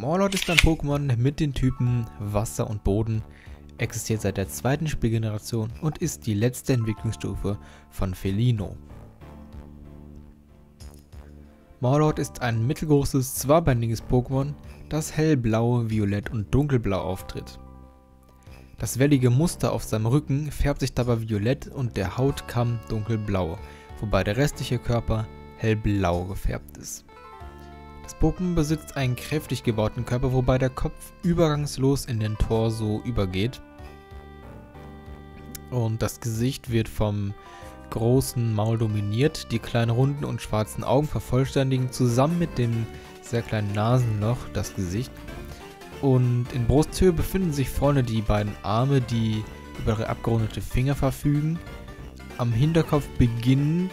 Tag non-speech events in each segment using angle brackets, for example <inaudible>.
Morlord ist ein Pokémon mit den Typen Wasser und Boden, existiert seit der zweiten Spielgeneration und ist die letzte Entwicklungsstufe von Felino. Morlord ist ein mittelgroßes, zweibeiniges Pokémon, das hellblau, violett und dunkelblau auftritt. Das wellige Muster auf seinem Rücken färbt sich dabei violett und der Hautkamm dunkelblau, wobei der restliche Körper hellblau gefärbt ist. Das Pokémon besitzt einen kräftig gebauten Körper, wobei der Kopf übergangslos in den Torso übergeht. Und das Gesicht wird vom großen Maul dominiert. Die kleinen runden und schwarzen Augen vervollständigen zusammen mit dem sehr kleinen Nasenloch das Gesicht. Und in Brusthöhe befinden sich vorne die beiden Arme, die über drei abgerundete Finger verfügen. Am Hinterkopf beginnt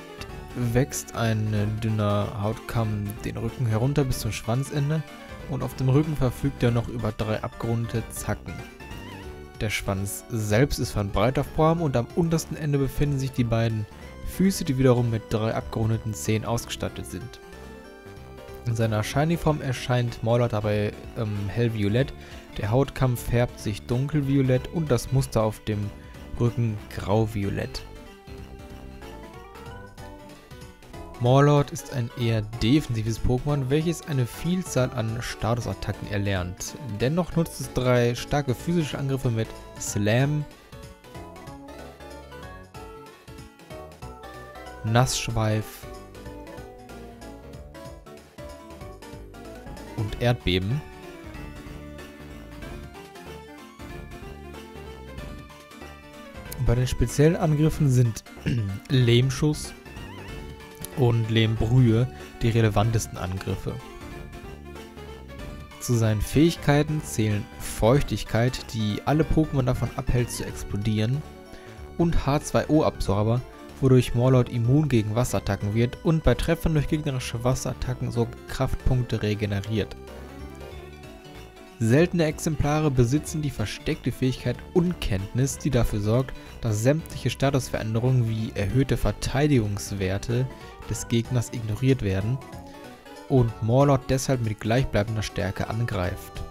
wächst ein dünner Hautkamm den Rücken herunter bis zum Schwanzende und auf dem Rücken verfügt er noch über drei abgerundete Zacken. Der Schwanz selbst ist von breiter Form und am untersten Ende befinden sich die beiden Füße, die wiederum mit drei abgerundeten Zehen ausgestattet sind. In seiner Shiny-Form erscheint Morlot dabei ähm, hellviolett, der Hautkamm färbt sich dunkelviolett und das Muster auf dem Rücken grauviolett. Morlord ist ein eher defensives Pokémon, welches eine Vielzahl an Statusattacken erlernt. Dennoch nutzt es drei starke physische Angriffe mit Slam, Nassschweif und Erdbeben. Bei den speziellen Angriffen sind <clears throat> Lehmschuss, und Lehmbrühe die relevantesten Angriffe. Zu seinen Fähigkeiten zählen Feuchtigkeit, die alle Pokémon davon abhält zu explodieren, und H2O-Absorber, wodurch Morlord immun gegen Wasserattacken wird und bei Treffern durch gegnerische Wasserattacken so Kraftpunkte regeneriert. Seltene Exemplare besitzen die versteckte Fähigkeit Unkenntnis, die dafür sorgt, dass sämtliche Statusveränderungen wie erhöhte Verteidigungswerte des Gegners ignoriert werden und Morlord deshalb mit gleichbleibender Stärke angreift.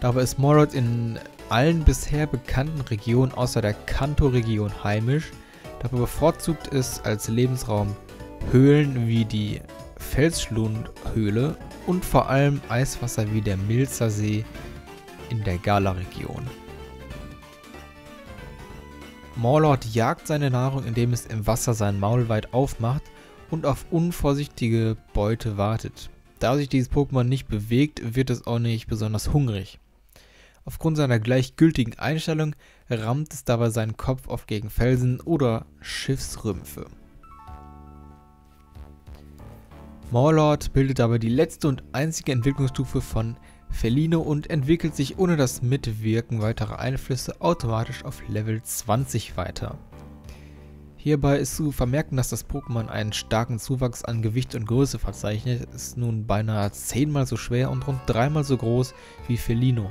Dabei ist Morlord in allen bisher bekannten Regionen außer der Kanto-Region heimisch, dabei bevorzugt es als Lebensraum Höhlen wie die Felsschlundhöhle und vor allem Eiswasser wie der Milzer See in der Gala-Region. Morlord jagt seine Nahrung, indem es im Wasser sein Maul weit aufmacht und auf unvorsichtige Beute wartet. Da sich dieses Pokémon nicht bewegt, wird es auch nicht besonders hungrig. Aufgrund seiner gleichgültigen Einstellung rammt es dabei seinen Kopf oft gegen Felsen oder Schiffsrümpfe. Morlord bildet dabei die letzte und einzige Entwicklungsstufe von Felino und entwickelt sich ohne das Mitwirken weiterer Einflüsse automatisch auf Level 20 weiter. Hierbei ist zu vermerken, dass das Pokémon einen starken Zuwachs an Gewicht und Größe verzeichnet, ist nun beinahe zehnmal so schwer und rund dreimal so groß wie Felino.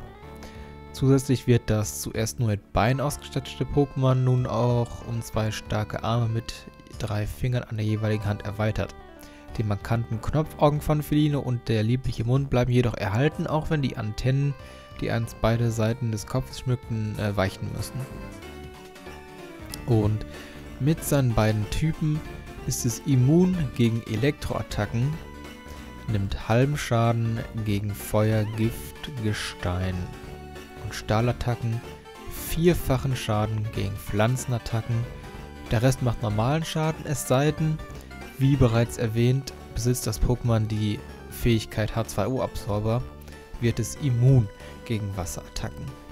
Zusätzlich wird das zuerst nur mit Beinen ausgestattete Pokémon nun auch um zwei starke Arme mit drei Fingern an der jeweiligen Hand erweitert. Die markanten Knopfaugen von Felino und der liebliche Mund bleiben jedoch erhalten, auch wenn die Antennen, die ans beide Seiten des Kopfes schmückten, äh, weichen müssen. Und mit seinen beiden Typen ist es immun gegen Elektroattacken, nimmt halben Schaden gegen Feuer, Gift, Gestein und Stahlattacken, vierfachen Schaden gegen Pflanzenattacken. Der Rest macht normalen Schaden, es sei denn, wie bereits erwähnt, besitzt das Pokémon die Fähigkeit H2O-Absorber, wird es immun gegen Wasserattacken.